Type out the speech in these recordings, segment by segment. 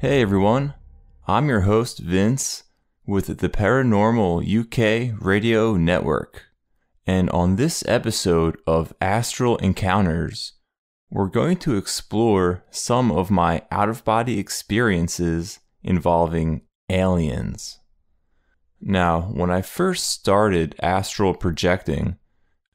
Hey everyone, I'm your host Vince with the Paranormal UK Radio Network. And on this episode of Astral Encounters, we're going to explore some of my out of body experiences involving aliens. Now, when I first started astral projecting,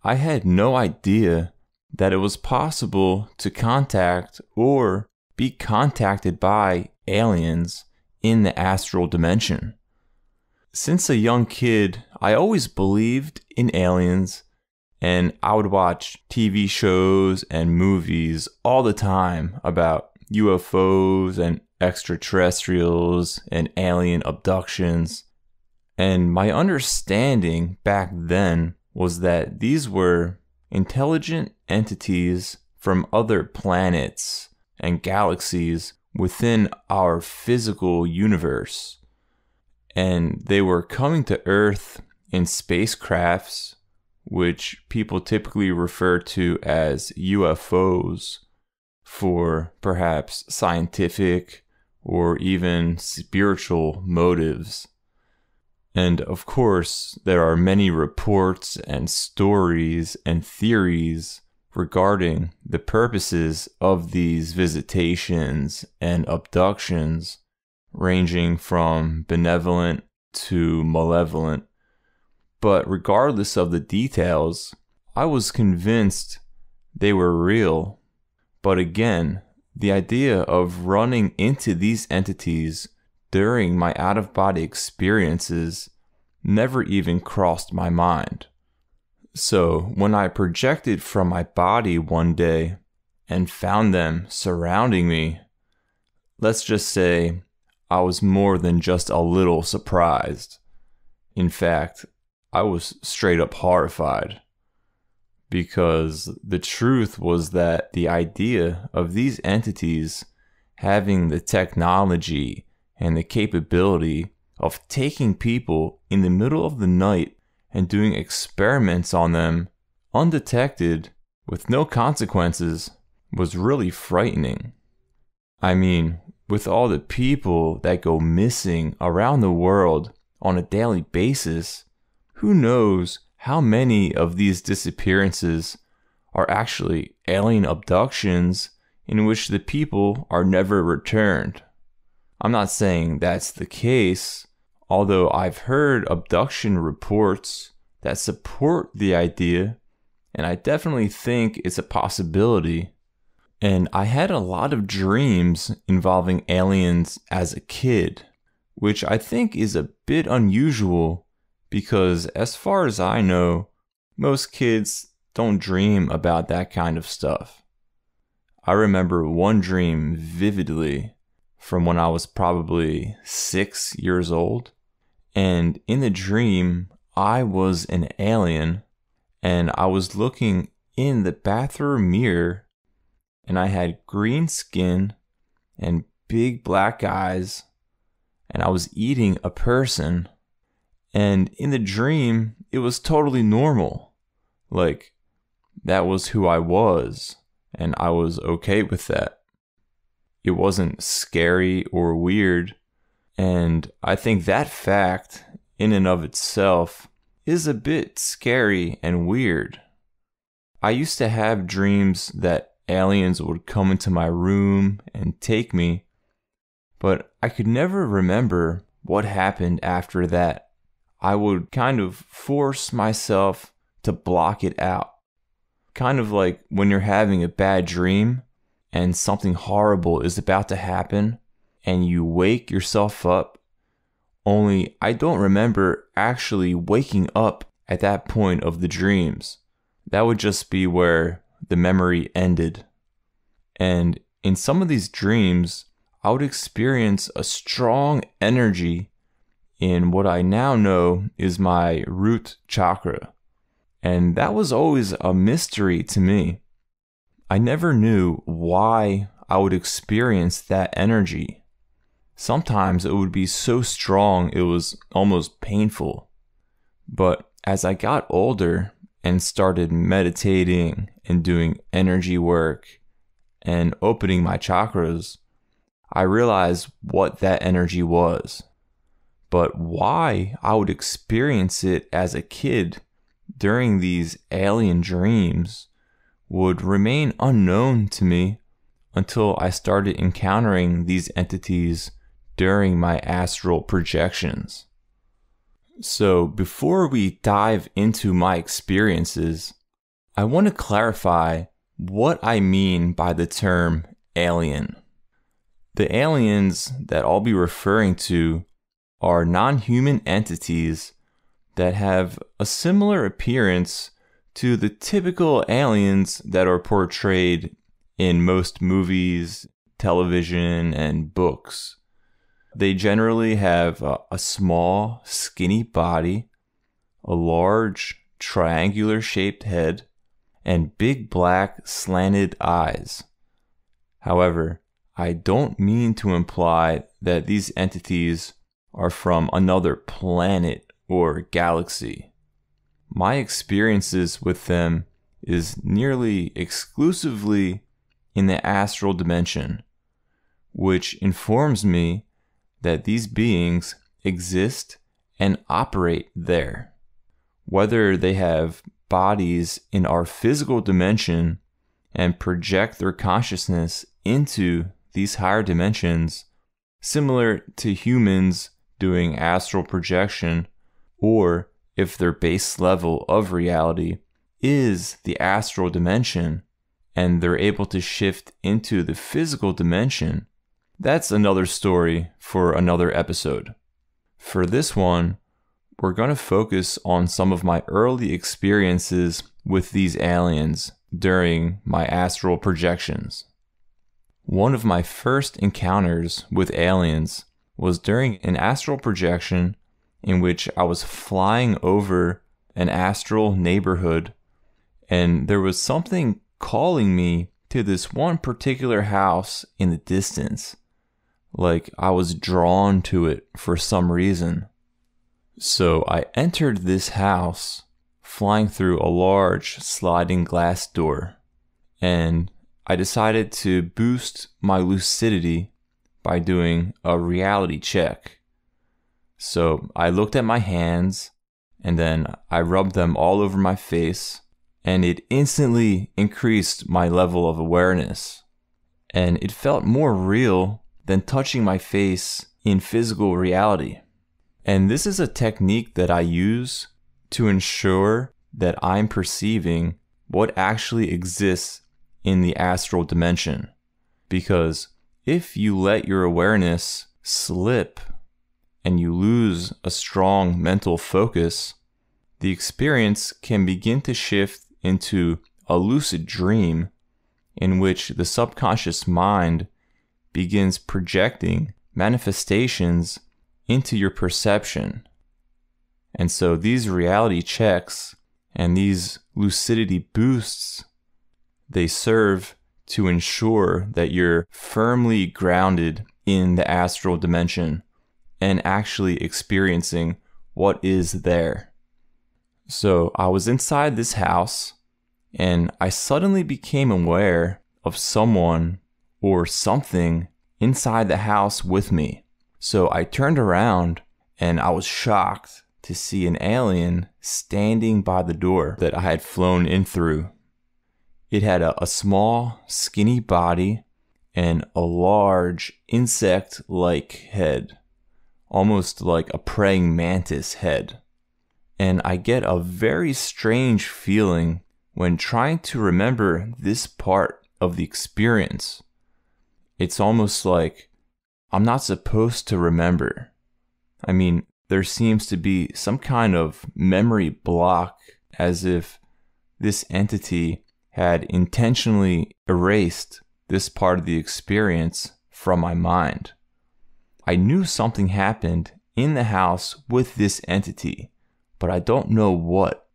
I had no idea that it was possible to contact or be contacted by aliens in the astral dimension. Since a young kid, I always believed in aliens and I would watch TV shows and movies all the time about UFOs and extraterrestrials and alien abductions. And my understanding back then was that these were intelligent entities from other planets and galaxies within our physical universe. And they were coming to Earth in spacecrafts, which people typically refer to as UFOs for perhaps scientific or even spiritual motives. And of course, there are many reports and stories and theories regarding the purposes of these visitations and abductions, ranging from benevolent to malevolent. But regardless of the details, I was convinced they were real. But again, the idea of running into these entities during my out of body experiences never even crossed my mind. So, when I projected from my body one day and found them surrounding me, let's just say I was more than just a little surprised. In fact, I was straight up horrified. Because the truth was that the idea of these entities having the technology and the capability of taking people in the middle of the night and doing experiments on them undetected with no consequences was really frightening. I mean, with all the people that go missing around the world on a daily basis, who knows how many of these disappearances are actually alien abductions in which the people are never returned? I'm not saying that's the case, although I've heard abduction reports that support the idea, and I definitely think it's a possibility. And I had a lot of dreams involving aliens as a kid, which I think is a bit unusual because, as far as I know, most kids don't dream about that kind of stuff. I remember one dream vividly from when I was probably six years old. And in the dream, I was an alien and I was looking in the bathroom mirror and I had green skin and big black eyes and I was eating a person. And in the dream, it was totally normal. Like, that was who I was, and I was okay with that it wasn't scary or weird. And I think that fact, in and of itself, is a bit scary and weird. I used to have dreams that aliens would come into my room and take me, but I could never remember what happened after that. I would kind of force myself to block it out. Kind of like when you're having a bad dream and something horrible is about to happen and you wake yourself up. Only I don't remember actually waking up at that point of the dreams. That would just be where the memory ended. And in some of these dreams, I would experience a strong energy in what I now know is my root chakra. And that was always a mystery to me. I never knew why I would experience that energy. Sometimes it would be so strong it was almost painful. But as I got older and started meditating and doing energy work and opening my chakras, I realized what that energy was. But why I would experience it as a kid during these alien dreams would remain unknown to me until I started encountering these entities during my astral projections. So, before we dive into my experiences, I want to clarify what I mean by the term alien. The aliens that I'll be referring to are non human entities that have a similar appearance to the typical aliens that are portrayed in most movies, television, and books. They generally have a, a small, skinny body, a large, triangular shaped head, and big black slanted eyes. However, I don't mean to imply that these entities are from another planet or galaxy. My experiences with them is nearly exclusively in the astral dimension, which informs me that these beings exist and operate there. Whether they have bodies in our physical dimension and project their consciousness into these higher dimensions, similar to humans doing astral projection, or if their base level of reality is the astral dimension and they're able to shift into the physical dimension, that's another story for another episode. For this one, we're going to focus on some of my early experiences with these aliens during my astral projections. One of my first encounters with aliens was during an astral projection in which I was flying over an astral neighborhood and there was something calling me to this one particular house in the distance. Like I was drawn to it for some reason. So I entered this house flying through a large sliding glass door, and I decided to boost my lucidity by doing a reality check. So I looked at my hands and then I rubbed them all over my face, and it instantly increased my level of awareness. And it felt more real than touching my face in physical reality. And this is a technique that I use to ensure that I'm perceiving what actually exists in the astral dimension. Because if you let your awareness slip and you lose a strong mental focus, the experience can begin to shift into a lucid dream in which the subconscious mind begins projecting manifestations into your perception. And so these reality checks and these lucidity boosts, they serve to ensure that you're firmly grounded in the astral dimension and actually experiencing what is there. So I was inside this house and I suddenly became aware of someone or something inside the house with me. So I turned around and I was shocked to see an alien standing by the door that I had flown in through. It had a, a small, skinny body and a large insect like head, almost like a praying mantis head. And I get a very strange feeling when trying to remember this part of the experience. It's almost like I'm not supposed to remember. I mean, there seems to be some kind of memory block as if this entity had intentionally erased this part of the experience from my mind. I knew something happened in the house with this entity, but I don't know what.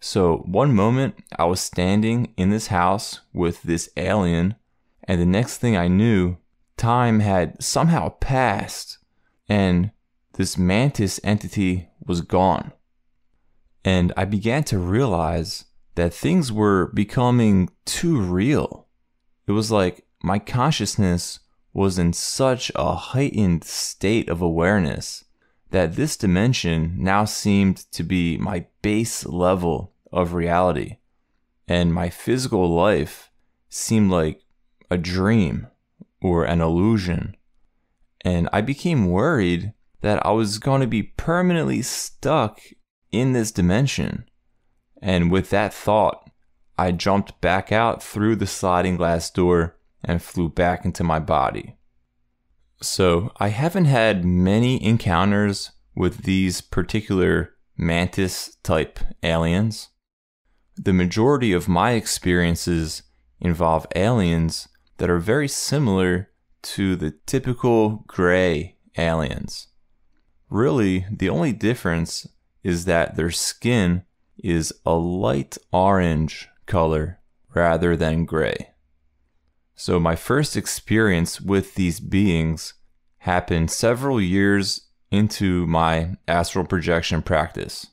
So, one moment I was standing in this house with this alien, and the next thing I knew, time had somehow passed and this mantis entity was gone. And I began to realize that things were becoming too real. It was like my consciousness was in such a heightened state of awareness that this dimension now seemed to be my base level of reality, and my physical life seemed like a dream or an illusion. And I became worried that I was going to be permanently stuck in this dimension. And with that thought, I jumped back out through the sliding glass door and flew back into my body. So, I haven't had many encounters with these particular mantis type aliens. The majority of my experiences involve aliens that are very similar to the typical gray aliens. Really, the only difference is that their skin is a light orange color rather than gray. So, my first experience with these beings happened several years into my astral projection practice.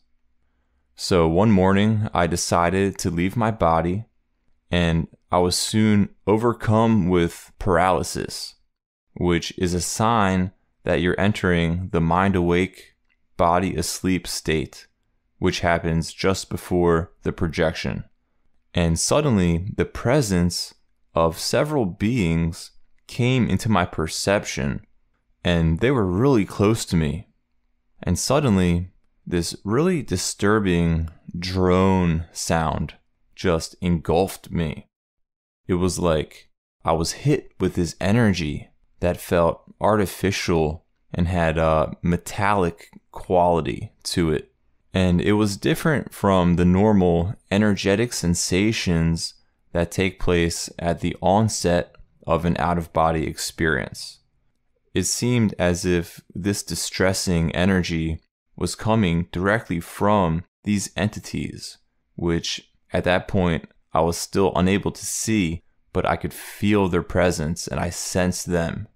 So, one morning I decided to leave my body, and I was soon overcome with paralysis, which is a sign that you're entering the mind awake, body asleep state, which happens just before the projection. And suddenly, the presence of several beings came into my perception, and they were really close to me. And suddenly, this really disturbing drone sound just engulfed me. It was like I was hit with this energy that felt artificial and had a metallic quality to it. And it was different from the normal energetic sensations that take place at the onset of an out of body experience. It seemed as if this distressing energy was coming directly from these entities, which at that point I was still unable to see, but I could feel their presence and I sensed them.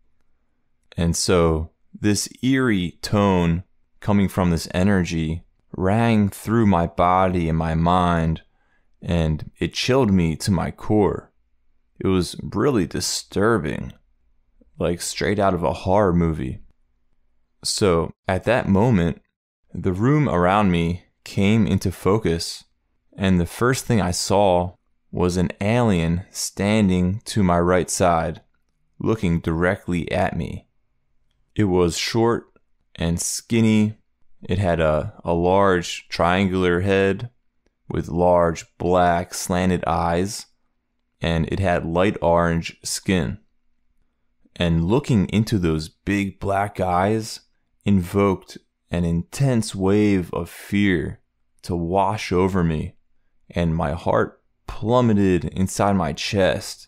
And so this eerie tone coming from this energy rang through my body and my mind, and it chilled me to my core. It was really disturbing, like straight out of a horror movie. So at that moment, the room around me came into focus, and the first thing I saw was an alien standing to my right side, looking directly at me. It was short and skinny. It had a, a large triangular head with large black slanted eyes, and it had light orange skin. And looking into those big black eyes invoked an intense wave of fear to wash over me, and my heart plummeted inside my chest,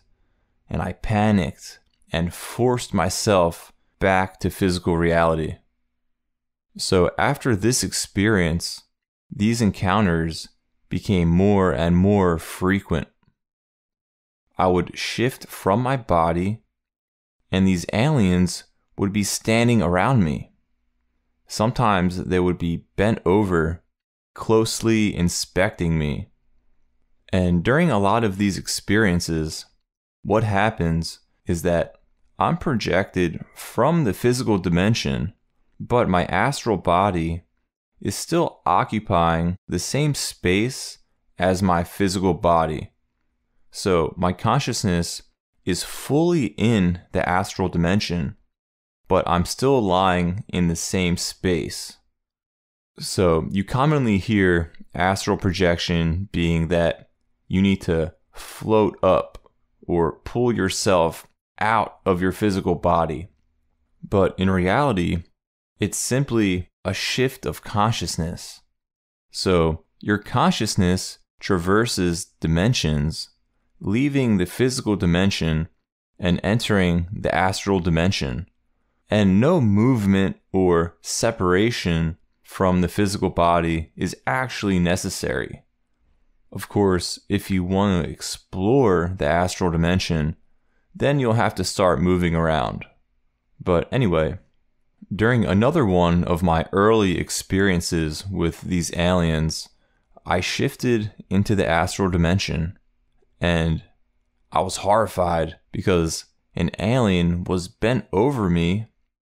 and I panicked and forced myself back to physical reality. So, after this experience, these encounters became more and more frequent. I would shift from my body, and these aliens would be standing around me. Sometimes they would be bent over, closely inspecting me. And during a lot of these experiences, what happens is that I'm projected from the physical dimension, but my astral body is still occupying the same space as my physical body. So my consciousness is fully in the astral dimension, but I'm still lying in the same space. So you commonly hear astral projection being that you need to float up or pull yourself out of your physical body. But in reality, it's simply a shift of consciousness. So your consciousness traverses dimensions, leaving the physical dimension and entering the astral dimension. And no movement or separation from the physical body is actually necessary. Of course, if you want to explore the astral dimension, then you'll have to start moving around. But anyway, during another one of my early experiences with these aliens, I shifted into the astral dimension and I was horrified because an alien was bent over me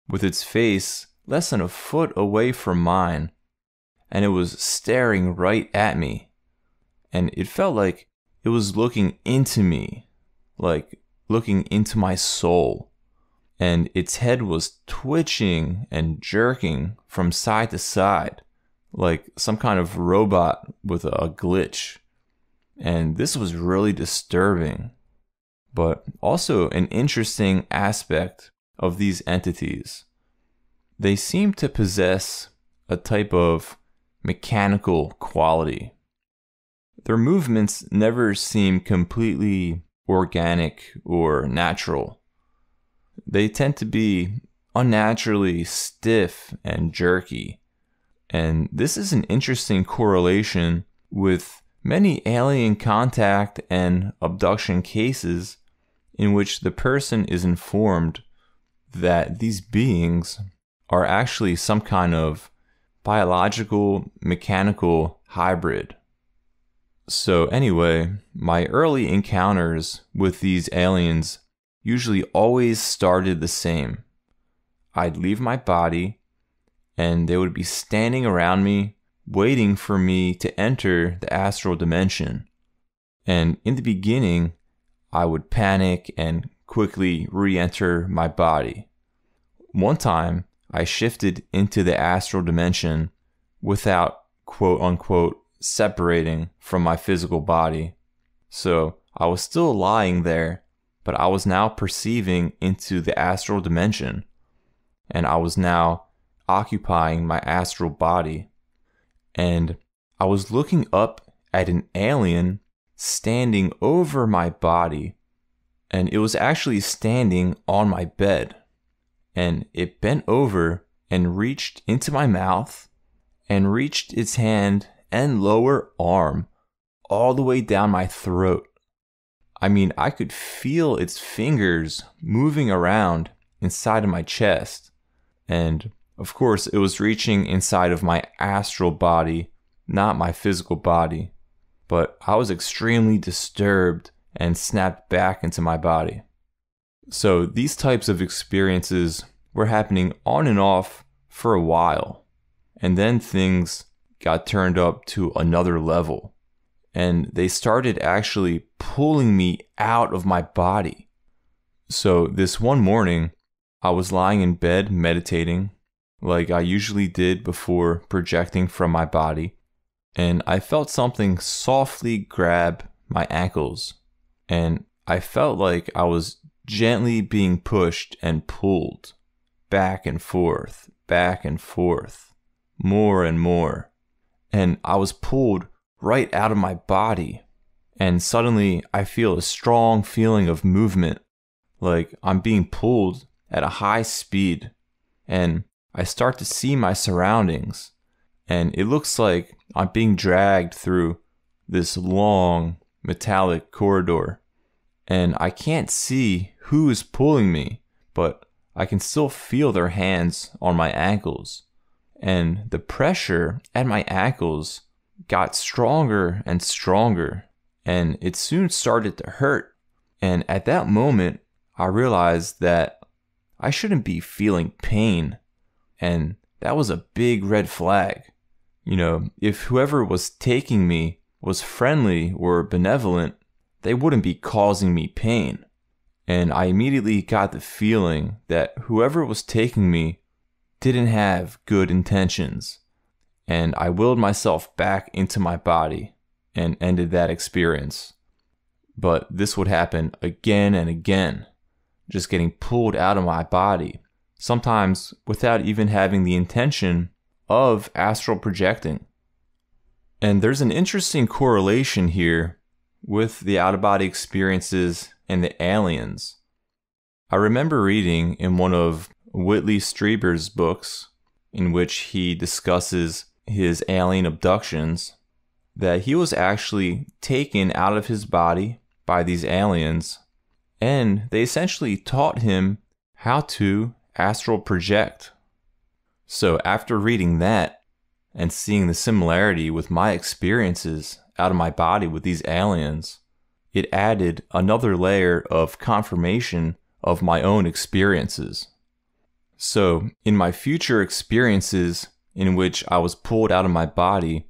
with its face less than a foot away from mine, and it was staring right at me. And it felt like it was looking into me, like looking into my soul. And its head was twitching and jerking from side to side, like some kind of robot with a glitch. And this was really disturbing, but also an interesting aspect of these entities. They seem to possess a type of mechanical quality. Their movements never seem completely organic or natural. They tend to be unnaturally stiff and jerky. And this is an interesting correlation with many alien contact and abduction cases in which the person is informed that these beings are actually some kind of biological mechanical hybrid. So, anyway, my early encounters with these aliens usually always started the same. I'd leave my body, and they would be standing around me, waiting for me to enter the astral dimension. And in the beginning, I would panic and quickly re enter my body. One time, I shifted into the astral dimension without quote unquote separating from my physical body. So I was still lying there, but I was now perceiving into the astral dimension, and I was now occupying my astral body. And I was looking up at an alien standing over my body, and it was actually standing on my bed. And it bent over and reached into my mouth and reached its hand and lower arm all the way down my throat. I mean, I could feel its fingers moving around inside of my chest. And of course, it was reaching inside of my astral body, not my physical body. But I was extremely disturbed and snapped back into my body. So these types of experiences were happening on and off for a while. And then things got turned up to another level. And they started actually pulling me out of my body. So, this one morning, I was lying in bed meditating, like I usually did before projecting from my body, and I felt something softly grab my ankles. And I felt like I was gently being pushed and pulled back and forth, back and forth, more and more and I was pulled right out of my body. And suddenly I feel a strong feeling of movement, like I'm being pulled at a high speed. And I start to see my surroundings, and it looks like I'm being dragged through this long metallic corridor. And I can't see who is pulling me, but I can still feel their hands on my ankles and the pressure at my ankles got stronger and stronger, and it soon started to hurt. And at that moment, I realized that I shouldn't be feeling pain, and that was a big red flag. You know, if whoever was taking me was friendly or benevolent, they wouldn't be causing me pain. And I immediately got the feeling that whoever was taking me didn't have good intentions. And I willed myself back into my body and ended that experience. But this would happen again and again, just getting pulled out of my body, sometimes without even having the intention of astral projecting. And there's an interesting correlation here with the out of body experiences and the aliens. I remember reading in one of Whitley Strieber's books, in which he discusses his alien abductions, that he was actually taken out of his body by these aliens, and they essentially taught him how to astral project. So, after reading that and seeing the similarity with my experiences out of my body with these aliens, it added another layer of confirmation of my own experiences. So, in my future experiences in which I was pulled out of my body,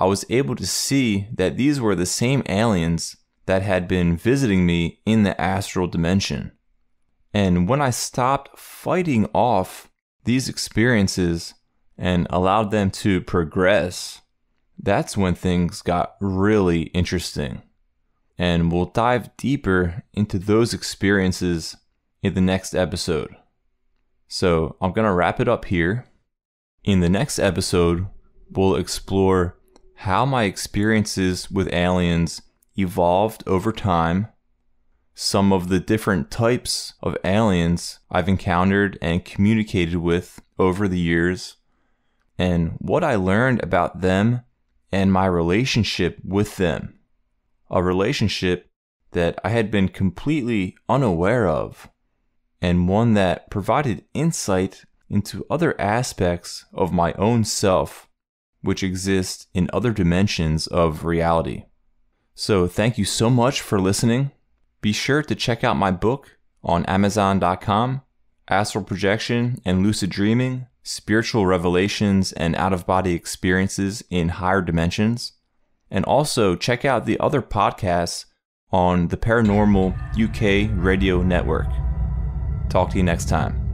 I was able to see that these were the same aliens that had been visiting me in the astral dimension. And when I stopped fighting off these experiences and allowed them to progress, that's when things got really interesting. And we'll dive deeper into those experiences in the next episode. So I'm going to wrap it up here. In the next episode, we'll explore how my experiences with aliens evolved over time, some of the different types of aliens I've encountered and communicated with over the years, and what I learned about them and my relationship with them. A relationship that I had been completely unaware of, and one that provided insight into other aspects of my own self, which exist in other dimensions of reality. So, thank you so much for listening. Be sure to check out my book on Amazon.com Astral Projection and Lucid Dreaming spiritual revelations and out of body experiences in higher dimensions. And also check out the other podcasts on the Paranormal UK Radio Network. Talk to you next time.